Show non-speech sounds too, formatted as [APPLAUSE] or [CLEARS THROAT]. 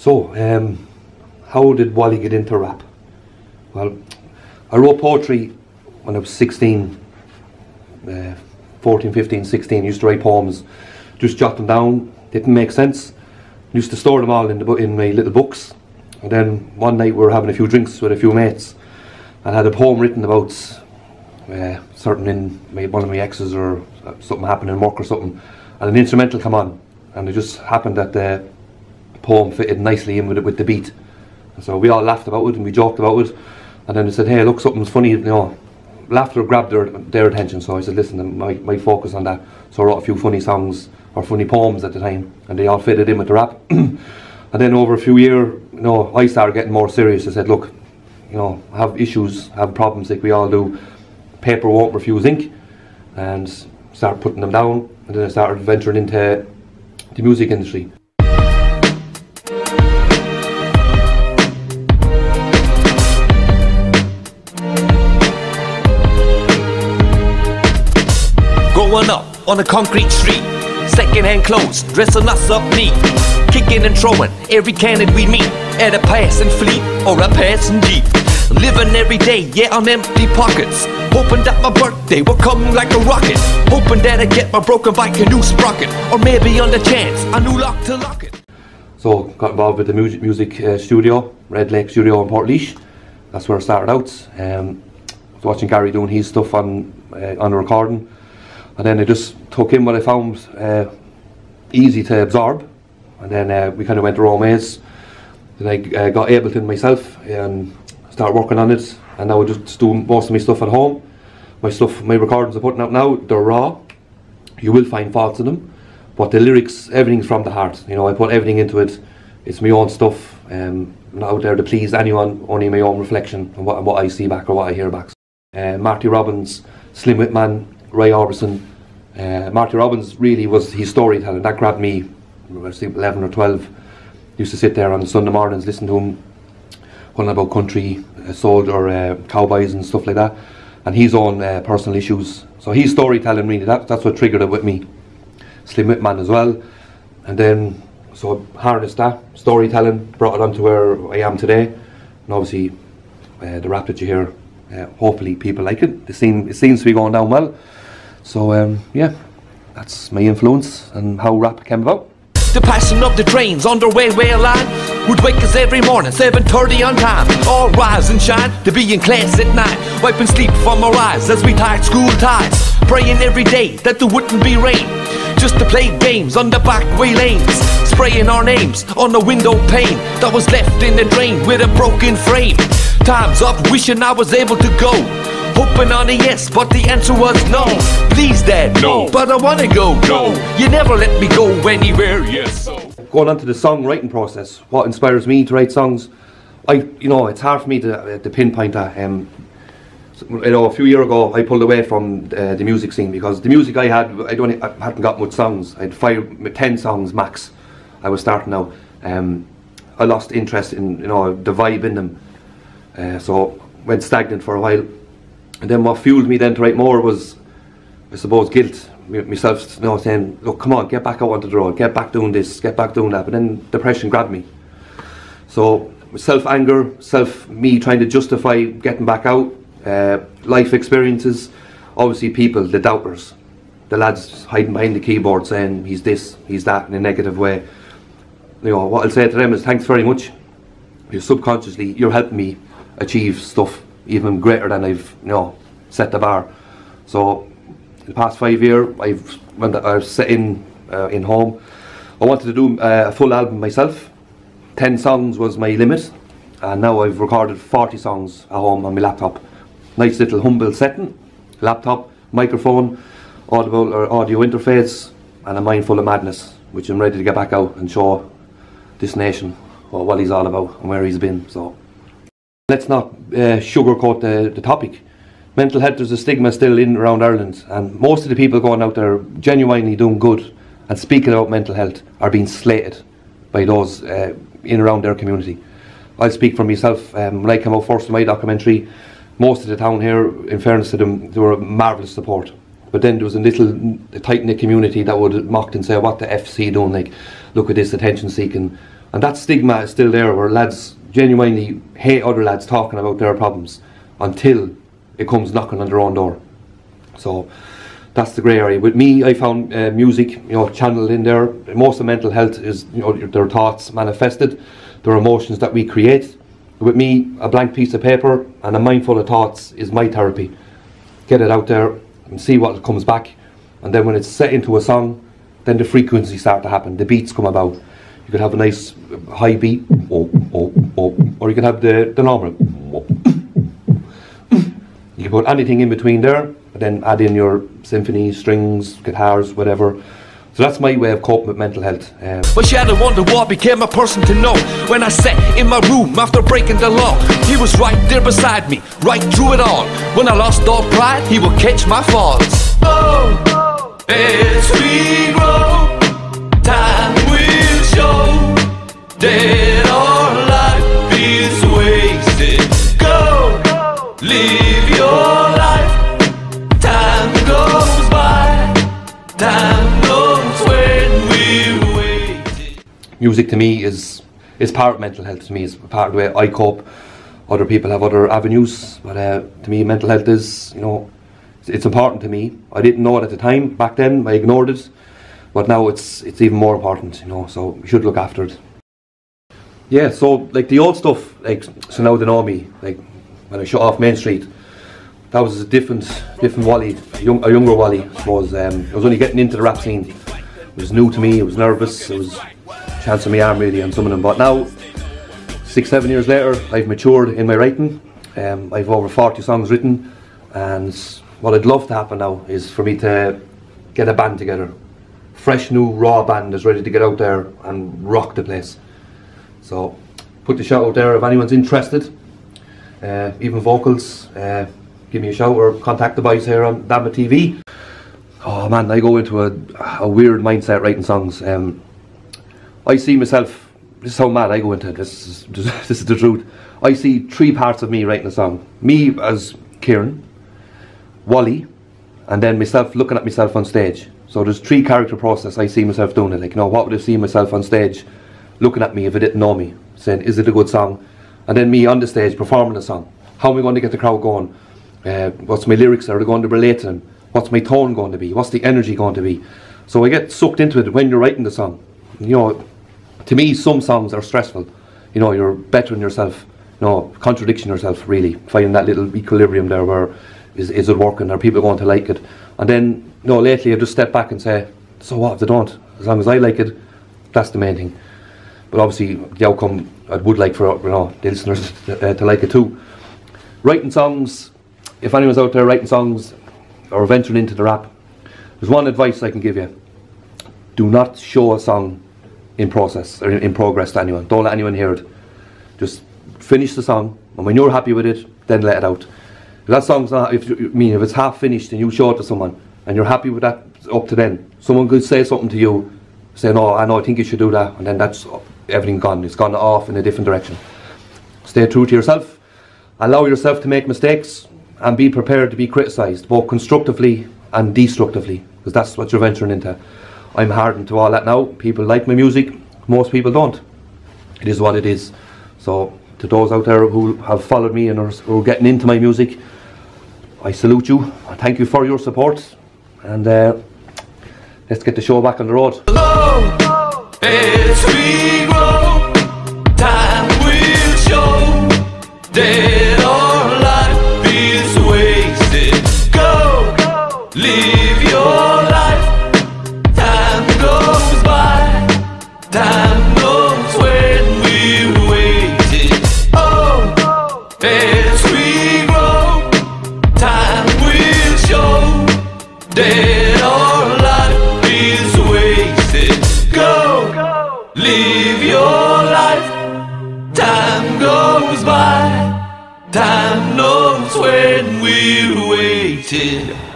So, um, how did Wally get into rap? Well, I wrote poetry when I was 16, uh, 14, 15, 16. used to write poems, just jot them down. Didn't make sense. Used to store them all in, the in my little books. And then one night we were having a few drinks with a few mates and had a poem written about uh, certain in my, one of my exes or uh, something happened in work or something. And an instrumental come on. And it just happened that the poem fitted nicely in with it with the beat. And so we all laughed about it and we joked about it. And then they said, hey, look, something's funny, you know. Laughter grabbed their, their attention, so I said, listen, might, might focus on that. So I wrote a few funny songs or funny poems at the time, and they all fitted in with the rap. [CLEARS THROAT] and then over a few years, you know, I started getting more serious. I said, look, you know, have issues, have problems like we all do. Paper won't refuse ink, and start putting them down. And then I started venturing into the music industry. Growing up on a concrete street, second-hand clothes, dressing us up neat, kicking and throwing every candidate we meet at a passing fleet or a passing jeep. Living every day, yeah, on empty pockets. Hoping that my birthday will come like a rocket. Hoping that I get my broken bike a new sprocket, or maybe on the chance a new lock to lock it. So got involved with the music, music uh, studio, Red Lake Studio in Port That's where I started out. Um, watching Gary doing his stuff on uh, on the recording, and then I just took in what I found uh, easy to absorb, and then uh, we kind of went our own. Then I uh, got Ableton myself and started working on it, and now I just do most of my stuff at home. My stuff, my recordings I'm putting out now, they're raw. You will find faults in them, but the lyrics, everything's from the heart. You know, I put everything into it. It's my own stuff. Um, I'm not out there to please anyone. Only my own reflection and what, what I see back or what I hear back. Uh, Marty Robbins, Slim Whitman, Roy Orbison. Uh, Marty Robbins really was his storytelling that grabbed me. I was 11 or 12. Used to sit there on Sunday mornings, listen to him, telling about country, uh, soldier, uh, cowboys and stuff like that, and his own uh, personal issues. So his storytelling really that, that's what triggered it with me. Slim Whitman as well, and then so I harnessed that storytelling, brought it on to where I am today, and obviously uh, the rap that you hear. Uh, hopefully people like it. It, seem, it seems to be going down well. So um, yeah, that's my influence and how rap came about. The passion of the trains on their way way line would wake us every morning, 7.30 on time. All rise and shine to be in class at night. Wiping sleep from our eyes as we tied school ties. Praying every day that there wouldn't be rain. Just to play games on the back way lanes. Spraying our names on the window pane that was left in the drain with a broken frame. Times of wishing I was able to go. Hoping on a yes, but the answer was no. Please, Dad, no. But I wanna go, no. You never let me go anywhere, yes. So. going on to the songwriting process, what inspires me to write songs, I, you know, it's hard for me to, uh, to pinpoint that. Um, you know, a few years ago, I pulled away from uh, the music scene because the music I had, I don't, I hadn't got much songs. I had five, ten songs max. I was starting out. Um, I lost interest in, you know, the vibe in them. Uh, so went stagnant for a while. And then what fueled me then to write more was, I suppose, guilt. Myself, you know, saying, look, come on, get back out onto the road, get back doing this, get back doing that. But then depression grabbed me. So self anger, self me trying to justify getting back out, uh, life experiences, obviously people, the doubters, the lads hiding behind the keyboard saying he's this, he's that in a negative way. You know, what I'll say to them is thanks very much. You're subconsciously you're helping me achieve stuff even greater than I've you know set the bar. So the past five year I've when I was sitting uh, in home, I wanted to do uh, a full album myself. Ten songs was my limit, and now I've recorded forty songs at home on my laptop. Nice little humble setting, laptop, microphone, audible or audio interface, and a mind full of madness, which I'm ready to get back out and show this nation what, what he's all about and where he's been. So let's not uh, sugarcoat the, the topic. Mental health, there's a stigma still in around Ireland, and most of the people going out there genuinely doing good and speaking about mental health are being slated by those uh, in around their community. I'll speak for myself. Um, when I came out first in my documentary, most of the town here, in fairness to them, they were a marvellous support. But then there was a little tight knit community that would mock and say, "What the FC doing? Like, look at this attention seeking." And that stigma is still there where lads genuinely hate other lads talking about their problems until it comes knocking on their own door. So that's the grey area. With me, I found uh, music, you know, channeled in there. Most of mental health is, you know, their thoughts manifested, their emotions that we create. With me, a blank piece of paper and a mind full of thoughts is my therapy. Get it out there and see what comes back. And then when it's set into a song, then the frequencies start to happen. The beats come about. You could have a nice high beat, oh, oh, or you can have the, the normal. You can put anything in between there, and then add in your symphony, strings, guitars, whatever. So that's my way of coping with mental health. Um, But Shadow Wonderwall became a person to know When I sat in my room after breaking the law He was right there beside me, right through it all When I lost all pride, he would catch my falls Oh, as we grow Time will show music to me is is part of mental health. To me, is part of the way I cope. Other people have other avenues, but uh, to me, mental health is you know it's, it's important to me. I didn't know it at the time back then. I ignored it, but now it's it's even more important. You know, so we should look after it. Yeah, so like the old stuff, like so now they know me. Like when I shut off Main Street, that was a different different Wally, a, young, a younger Wally. I suppose um, I was only getting into the rap scene. It was new to me. It was nervous. It was chance of my arm really on some of them. But now, six seven years later, I've matured in my writing. Um, I've over forty songs written, and what I'd love to happen now is for me to get a band together, fresh new raw band is ready to get out there and rock the place. So put the shout out there if anyone's interested, uh, even vocals. Uh, give me a shout or contact the boys here on Damn It TV. Oh man, I go into a, a weird mindset writing songs. Um, I see myself. This is how mad I go into it. This is this is the truth. I see three parts of me writing a song. Me as Kieran, Wally, and then myself looking at myself on stage. So there's three character process I see myself doing it. Like, you know, what would I see myself on stage looking at me if I didn't know me, saying, is it a good song? And then me on the stage performing the song. How am I going to get the crowd going? Uh, what's my lyrics? Are they going to relate to them? What's my tone going to be? What's the energy going to be? So I get sucked into it when you're writing the song. You know, to me, some songs are stressful. You know, you're bettering yourself. You know, contradiction yourself, really. Finding that little equilibrium there where is, is it working? Are people going to like it? And then, you know, lately I just step back and say, so what if they don't? As long as I like it, that's the main thing. But obviously, the outcome I would like for you know the listeners to, uh, to like it too. Writing songs, if anyone's out there writing songs or venturing into the rap, there's one advice I can give you: do not show a song in process or in, progress to anyone. Don't let anyone hear it. Just finish the song, and when you're happy with it, then let it out. If that song's not, if you- I mean, if it's half finished and you show it to someone and you're happy with that, up to them. Someone could say something to you, say, "No, I know, I think you should do that," and then that's everything gone. It's gone off in a different direction. Stay true to yourself. Allow yourself to make mistakes and be prepared to be criticised, both constructively and destructively, because that's what you're venturing into. I'm hardened to all that now. People like my music, most people don't. It is what it is. So, to those out there who have followed me and are, who are getting into my music, I salute you. I Thank you for your support. And uh, let's get the show back on the road. Low live your life. Time goes by, time knows when we're waiting.